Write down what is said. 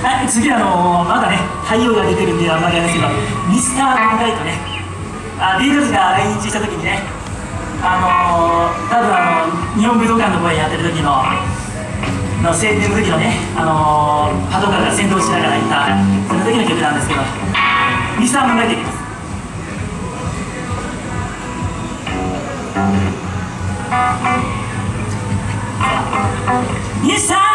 はい次あのまだね太陽が出てるんであんまりあれですけどミスター・モンライトね。あビートルズが来日した時にねあのー、多分あの日本武道館の公演やってる時のの青年の時のね、あのー、パトカーが先導しながら行ったその時の曲なんですけどミスター・モンライトいきます。ミスター